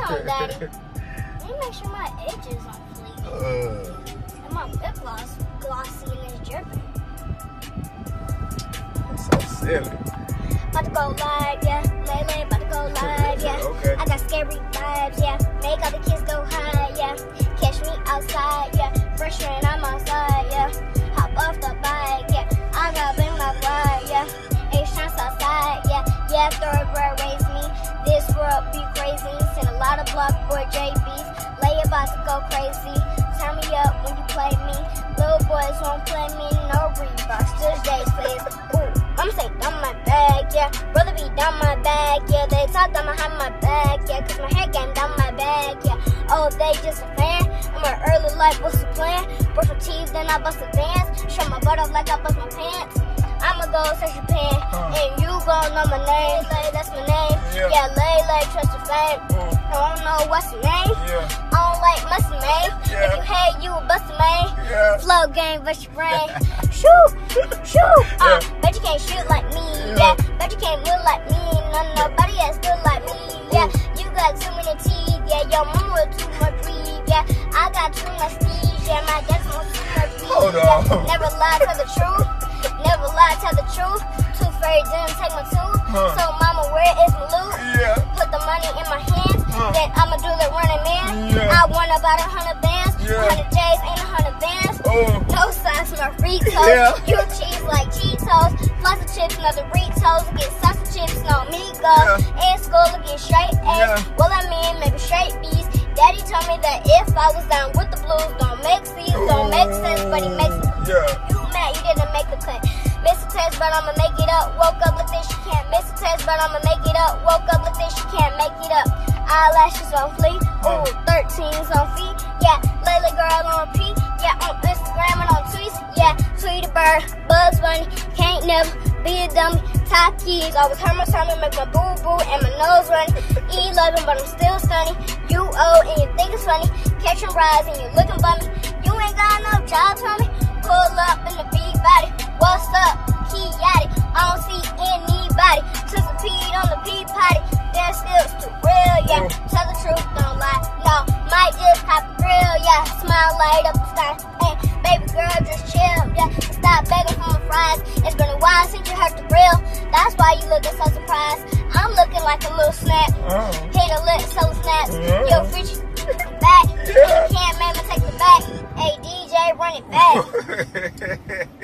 Hold on, Daddy. Let me make sure my edges are fleek. Uh, And my lip gloss glossy and it's dripping. that's so silly. About to go live, yeah. Lele, about to go live, yeah. Okay. I got scary vibes, yeah. Make all the kids go high, yeah. Catch me outside, yeah. Fresh when I'm outside, yeah. Hop off the bike, yeah. I got bring my ride, yeah. H chance outside, yeah. Yeah, thoroughbred raised me. This world be crazy. Send a lot of block boy JBs. Lay about to go crazy. Turn me up when you play me. Little boys won't play me, no reverse. Just J's, please. Ooh, I'ma say down my bag, yeah. Brother be down my bag, yeah. They talk down behind my back, yeah. Cause my hair game down my bag, yeah. Oh, they just a fan. I'm an early life, what's the plan? Brush my teeth, then I bust a dance. Show my butt off like I bust my pants. I'ma go search Japan, Huh. and you gon' know my name. Lay, that's my name. Yeah. Yeah, lay, lay, trust your fame. Mm, I don't know what's your name. yeah, I don't like musty man. Yeah. If you hate, you a busted man. yeah. Flow game, but your brain. shoot, shoot. Uh, Yeah. bet you can't shoot like me. Yeah. Yeah. Bet you can't move like me. No, nobody has good like me. Yeah. You got too many teeth. Yeah. Your mama too much weed. Yeah. I got too much steez. Yeah. My dad's on too much weed. Hold yeah. on. Never lie, tell the truth. Never lie, tell the truth. Tooth fairy didn't take my tooth. Huh. So, mama, money in my hands. Huh. Then I'ma do the running man. Yeah. I want about a hundred bands. Yeah. Hundred J's ain't a hundred bands. Oh, No size, my free toes. Yeah. You cheese like Cheetos. Of chips, no Doritos. Get sausage chips, no Migos. Yeah. In school, I get straight A's. Yeah. Well, I mean, maybe straight B's. Daddy told me that if I was down with the blues, but I'ma make it up. Woke up like this, you can't miss a test, but I'ma make it up. Woke up like this, you can't make it up. Eyelashes on fleek, ooh, 13's on feet. Yeah, Layla girl on repeat. Yeah, on Instagram and on tweets. Yeah, Tweety Bird, Bugs Bunny, can't never be a dummy. Takis, always hurt my stomach, make my boo boo and my nose running. E11, but I'm still stunning. You old and you think it's funny. Catching rides and you looking bummy. You ain't got no job, Tommy. Pull up in the big truth, don't lie. No, might just cop a grill, yeah. Smile light up the sky. Hey, baby girl, just chill, yeah. Stop begging for my fries. It's been a while since you heard the grill. That's why you looking so surprised. I'm looking like a little snap. Oh. Mm. Hit a lick, so snaps. Yeah. Mm. Yo, Fritchie, back. Yeah. You can't make me take the back. Hey, DJ, run it back.